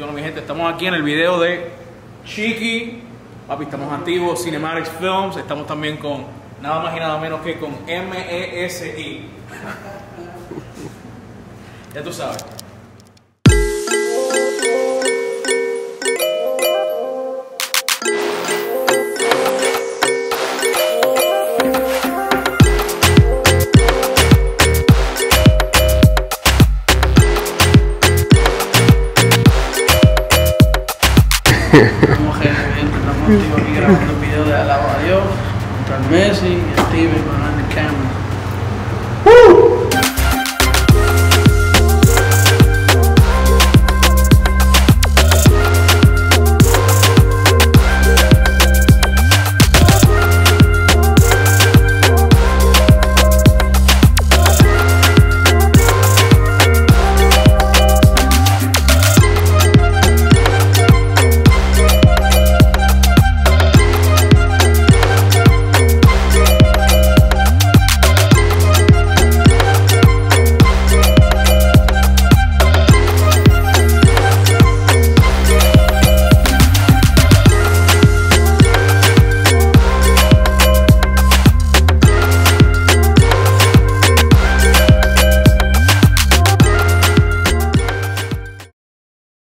Dímelo, mi gente, estamos aquí en el video de Chiqui. Papi, estamos activos, Cinematics Films. Estamos también con nada más y nada menos que con MESI. ya tú sabes. Estamos gente, estamos aquí grabando el video de Alaba a Dios, contra Messi y Steven con el cámara.